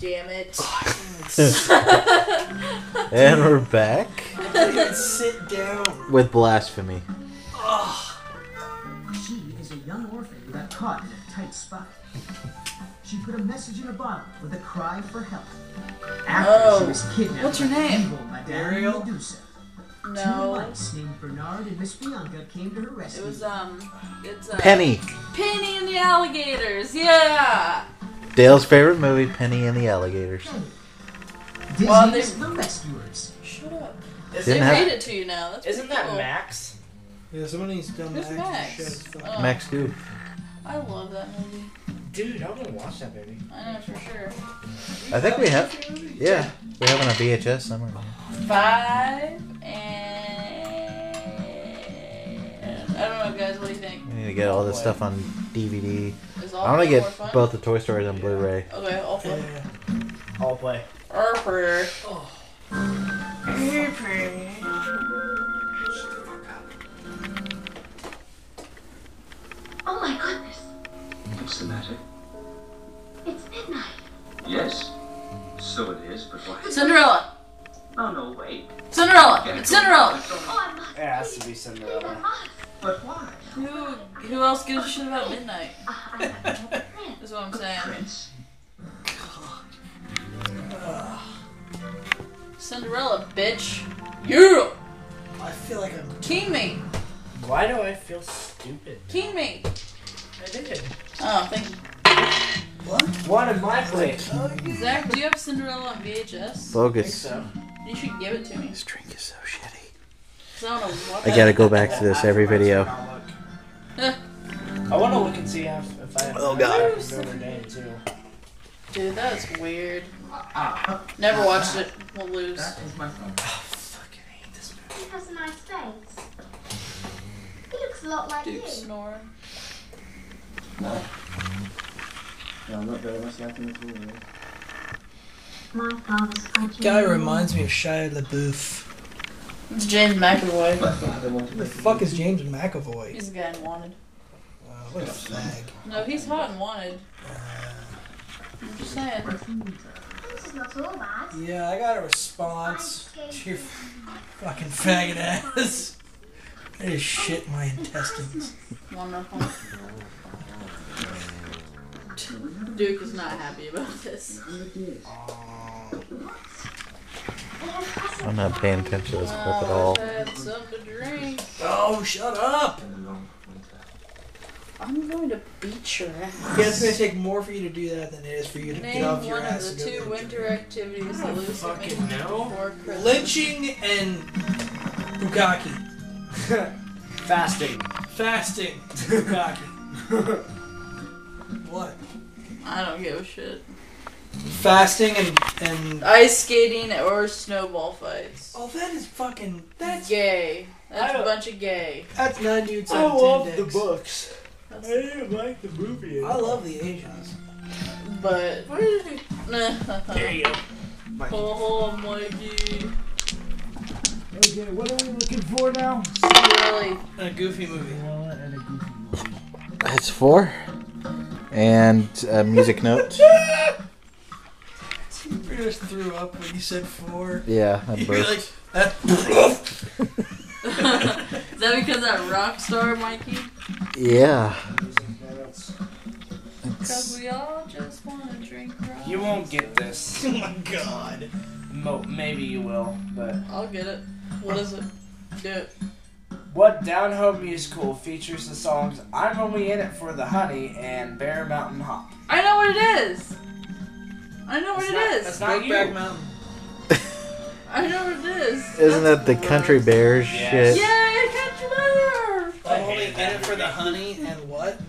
Damn it. And we're back I can't even sit down. with blasphemy. She is a young orphan who got caught in a tight spot. She put a message in a bottle with a cry for help. After Oh. she was kidnapped What's her by name? evil Madame Ariel? Medusa. Two mice named Bernard and Miss Bianca came to her rescue. It was um it's uh Penny. Penny and the alligators, yeah. Dale's favorite movie, Penny and the Alligators. Disney's Well, they- The Rescuers. Shut up. Isn't, They Didn't have- made it to you now. That's isn't that cool. Max? Yeah, somebody's done Who's that. Max? Shit, fuck. Oh, Max Goof. I love that movie. Dude, I want to watch that movie. I know for sure. I think we have. Yeah, we have it on VHS somewhere. Five and I don't know guys, what do you think? We need to get all this stuff on DVD. Is all I want to get both the Toy Stories on Blu-ray. Okay, all four. Yeah. I'll play. Arper. Oh my goodness, What's the matter? it's midnight. Yes. So it is, but why? Cinderella. Oh no, wait. Cinderella. It's. Cinderella. Oh, I must. It has to be Cinderella. But why? Who who else gives a shit about midnight? I have no prince. Is what I'm saying. Prince. Cinderella, bitch. You I feel like I'm. king me. Why do I feel stupid? King me. I did. Oh, thank you. What? One of my plays. Zach, do you have Cinderella on VHS? Focus. so. You should give it to me. This drink is so shitty. 'Cause I don't know what I gotta go back to this every video. I want to look and see if, if I have Oh, God. from Notre Dame too. Dude, that is weird. Ah. Never watched it. We'll lose. That is my phone. Oh, fucking hate this movie. He has a nice face. He looks a lot like Duke you. snoring. No. No, I'm not very much like him at all. really. My father's French. Guy reminds me of Shia LaBeouf. It's James McAvoy. But I don't want to Who the fuck is James McAvoy? He's the guy in Wanted. Wow, what a fag. No, he's hot and Wanted. Uh, I'm just saying. This is not all bad. Yeah, I got a response to your fucking faggot ass. I just shit my intestines. Wonderful. Duke is not happy about this. I'm not paying attention to this clip at all. I've had something to drink. Oh, shut up! in a long winter. I'm going to beat your ass. Yeah, it's gonna take more for you to do that than it is for you to Name get off your one of ass the and go two to the winter activities that Lucy fucking makes know. before. Christmas. Lynching and bukkake. Fasting. Fasting. Bukkake. what? I don't give a shit. Fasting and and Ice skating or snowball fights. oh, that is fucking that's Gay. That's a bunch of gay. that's nine dudes I love ten the books. That's, didn't like the movie. I love the Asians. but There you go. oh, Mikey. Okay, what are we looking for now? Really? A goofy movie. Cinderella and a goofy movie. It's four. And a music note. You just threw up when you said four. Yeah, I You're burped. like, that. Is that because that rock star, Mikey? Yeah. Because we all just want to drink rock. You won't get this. oh my god. Mo- maybe you will, but I'll get it. What is it? Do it. what down home musical features the songs "I'm Only in It for the Honey" and "Bear Mountain Hop"? I know what it is. I know what That's it not- is. that's not you. Brokeback Mountain. I know what it is. Isn't that the Country Bears Yes. shit? Yay, Country Bear! I'm only in it for the honey and what?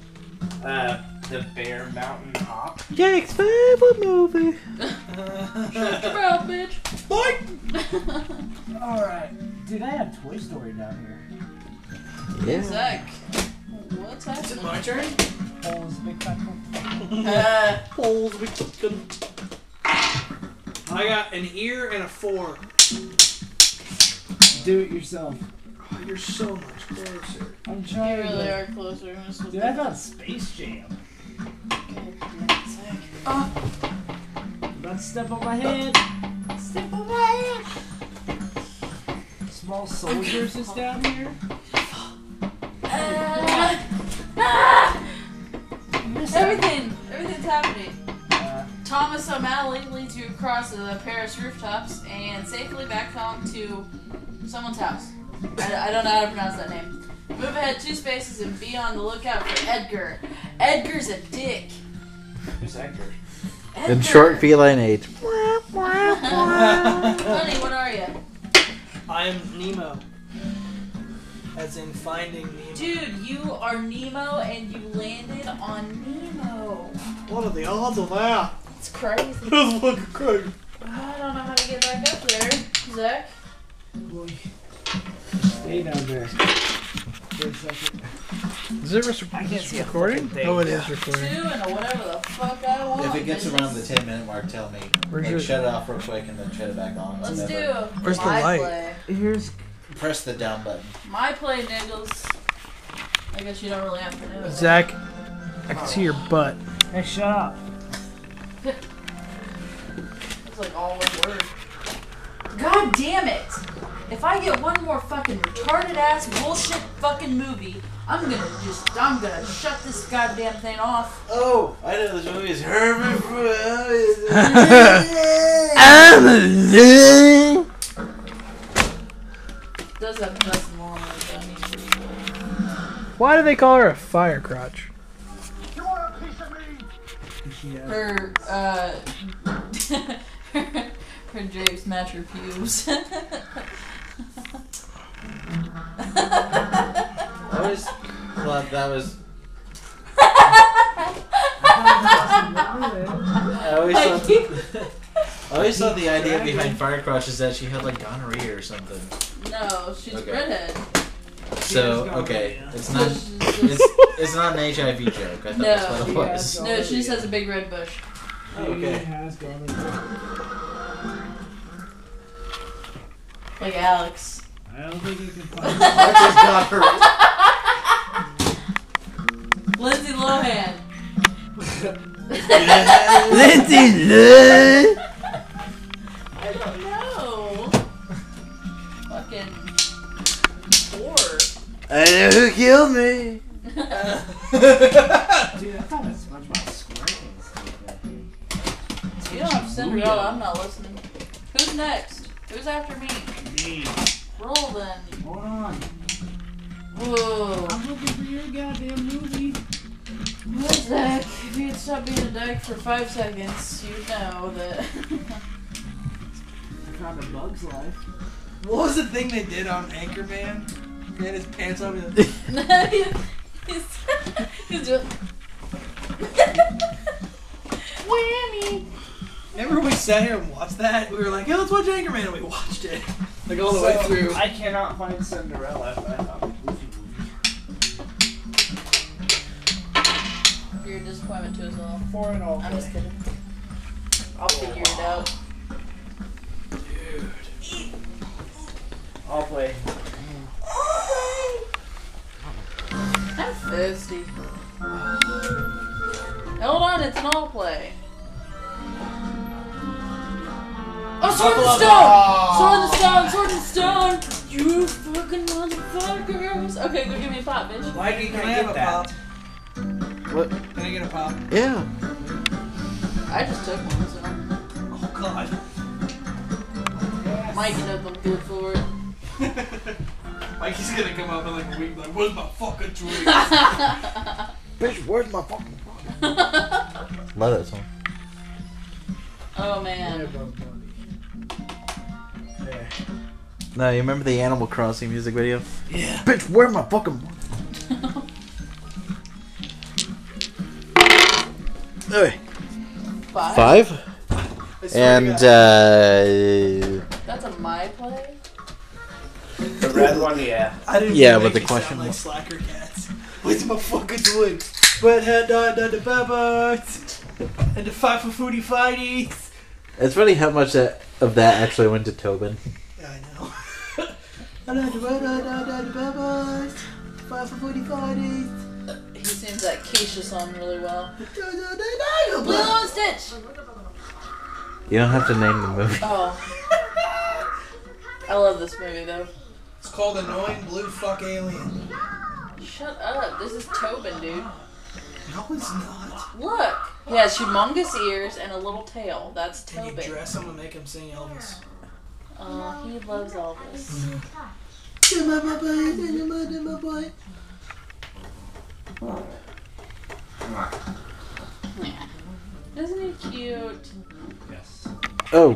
Uh, the Bear Mountain Hop. Jake's favorite movie. Uh, Shut your mouth, bitch. Boy. All right, dude, I have Toy Story down here. Yeah. Zach, what's Is it happening? my turn? Paul's big taco. Uh, I got an ear and a four. Do it yourself. Oh, you're so much closer. I'm trying. you trying. really to... are closer. I'm just Dude, I thought Space Jam. Okay, Zach. Uh, step on my head. Step on my head. Small soldiers is down here. Ah! Ah! Everything, everything's happening. Thomas O'Malley leads you across the Paris rooftops and safely back home to someone's house. I, I don't know how to pronounce that name. Move ahead two spaces and be on the lookout for Edgar. Edgar's a dick. Who's Edgar? Edgar. In short feline age. Honey, what are you? I'm Nemo. As in finding Nemo. Dude, you are Nemo and you landed on Nemo. What are the odds of that? It's crazy. That's fucking crazy. I don't know how to get back up there, Zach. boy. Stay down there. For a second. Is it res- I can't see a recording? fucking thing. Oh, it is Two recording. and a whatever the fuck I want. If it gets bitches. around the 10 minute mark, tell me. Where's Like, your- shut it off real quick and then shut it back on. Let's Whatever. do Where's the my light? play. Here's Press the down button. My play, niggles. I guess you don't really have to know. it. Zach, I can see your butt. hey, shut up. It's like all one word. God damn it! If I get one more fucking retarded ass bullshit fucking movie, I'm gonna just I'm gonna shut this goddamn thing off. Oh, I know this movie is Herman Does have nothing wrong with it. I Why do they call her a fire crotch? You want a piece of me? She, uh, her uh her drapes match her pubes. I always thought that was. I always thought. keep- I always thought the idea behind Fire Crotch is that she had like gonorrhea or something. no, she's Okay. redhead. So okay, it's not. It's it's not an HIV joke. I thought No, that's what it was. no, she just has a big red bush. Oh, okay. He has gone into- Like Alex. I don't think you can find I just got her. Lindsay Lohan. Lindsay I don't know. Fucking whore. I know who killed me. Cinderella, I'm not listening. Who's next? Who's after me? Me. Roll then. Hold on. Whoa. I'm looking for your goddamn movie. Well, Zach, if you'd stop being a dyke for five seconds, you'd know that. I found a Bug's Life. What was the thing they did on Anchorman? He had his pants off. and- he's, he's doing. Whammy! Remember we sat here and watched that? We were like, yeah, let's watch Anchorman, and we watched it. Like all the way So, through. I cannot find Cinderella, but I found a Goofy movie. You're a disappointment to us all. For an all I'm just kidding. I'll figure it out. I'll play. I'm thirsty. Hold on, it's an all play. Sword and stone! Sword and stone! Sword and stone! You fucking motherfuckers! Okay, go give me a pop, bitch. Why do you Can I get have a that? pop? What? Can I get a pop? Yeah. I just took one, so Oh god. Mike ended up good for it. Mikey's gonna come up in like a week like, where's my fucking drink? Bitch, where's my fucking Love that song. oh man. There. No, you remember the Animal Crossing music video? Yeah. Bitch, where my fucking Okay. Five? Five? And, uh. That's a my play? The red one, yeah. I didn't yeah, make but the question sound like was- slacker cats. Where's my fucking twig? But head on on the babbas and the five for foodie fighties. It's funny how much that, of that actually went to Tobin. Yeah, I know. And then the red on on the babbas, five for foodie fighties. He sings that Keisha song really well. Lilo Lilo and Stitch! You don't have to name the movie. Oh. I love this movie though. It's called Annoying Blue Fuck Alien. Shut up. This is Tobin, dude. No, it's not. Look. He has humongous ears and a little tail. That's Can you Tobin. dress him and make him sing Elvis? Uh, he loves Elvis. Isn't he cute? Yes. Oh,